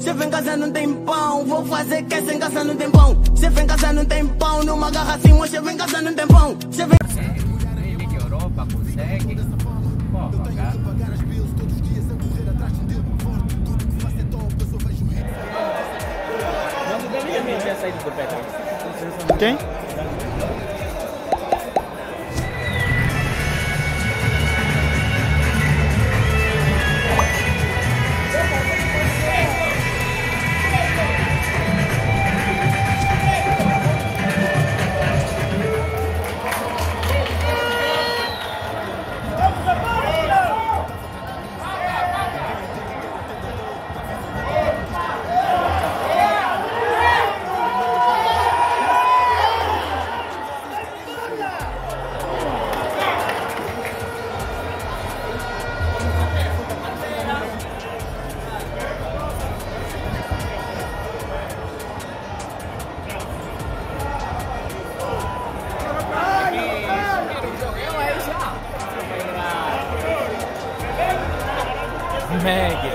Chefe em casa não tem pão, vou fazer que sem casa não tem pão. Chefe em casa não tem pão, numa garra assim, o chefe em casa não tem pão. Chefe Ele que Europa consegue. Porra, cara. Mas o Dani também tinha saído do Petrol. Quem? Meg.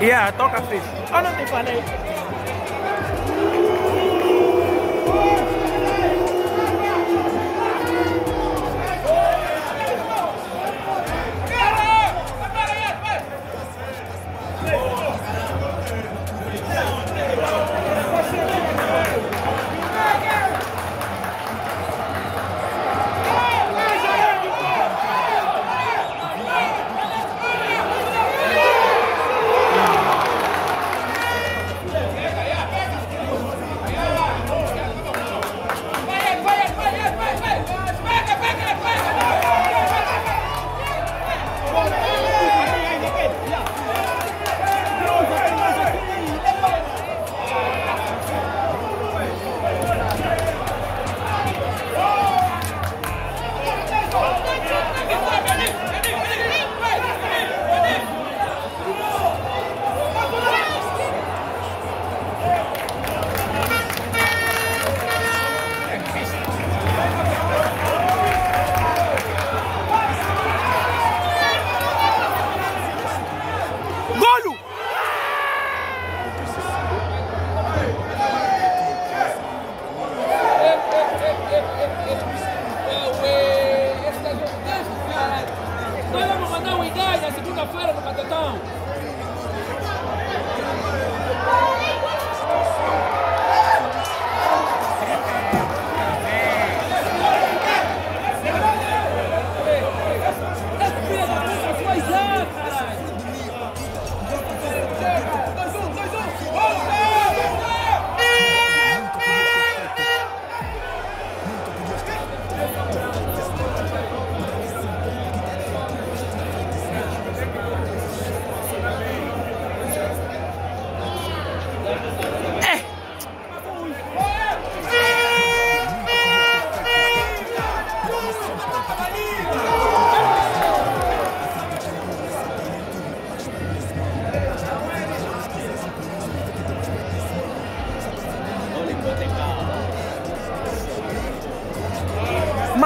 Yeah, toca fish. Oh, não te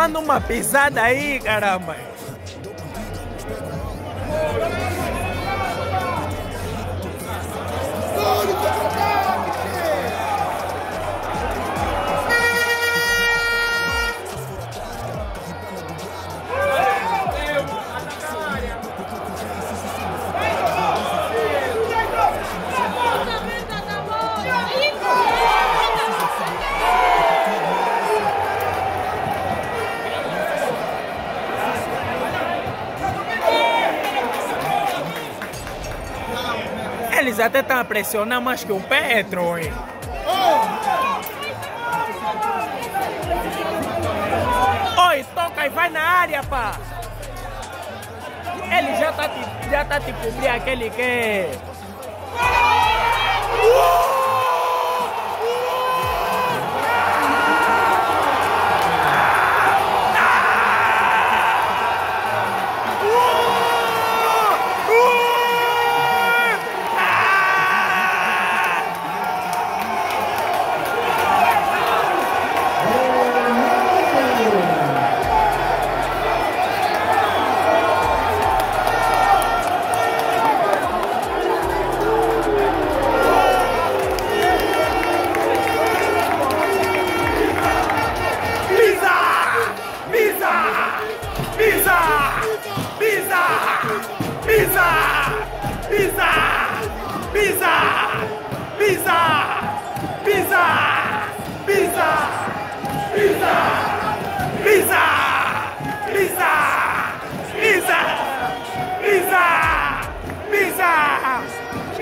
Manda uma pisada aí, caramba. Eles até estão a pressionar mais que o Petro, hein? Oi, toca e vai na área, pá! Ele já tá já tá te cobrir aquele que... Pisa!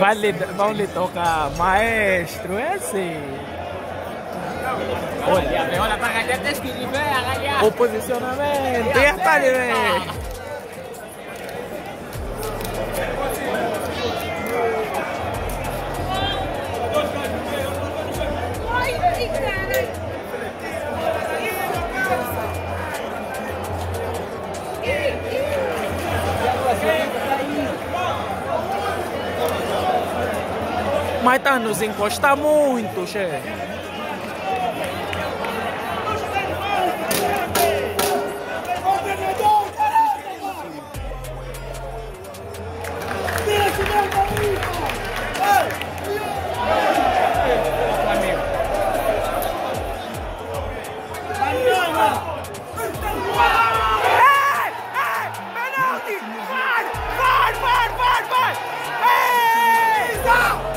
Vai lhe, vão lhe tocar maestro, é assim. Olha, olha, para que te escribir, allá. O posicionamento, e está de ver. Mas tá nos encostar muito, chefe. Penalti! Vai! Vai! Vai! Vai! Vai!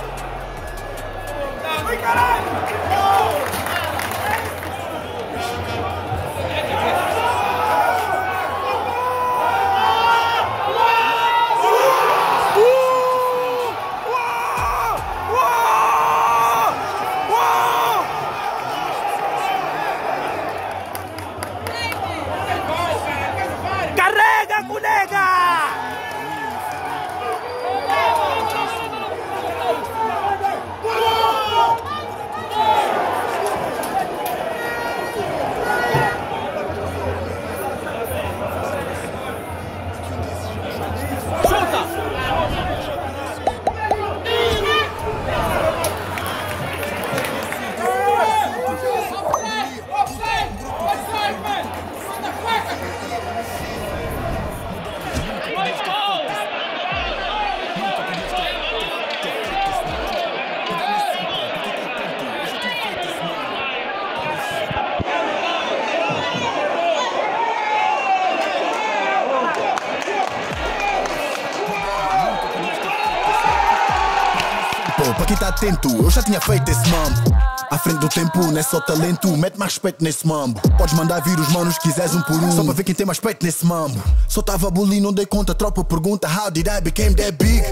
Pô, pra quem tá atento, eu já tinha feito esse mambo. À frente do tempo, não é só talento, mete mais respeito nesse mambo. Podes mandar vir os manos, quiseres um por um, só pra ver quem tem mais respeito nesse mambo. Só tava bullying, não dei conta, tropa pergunta, how did I became that big?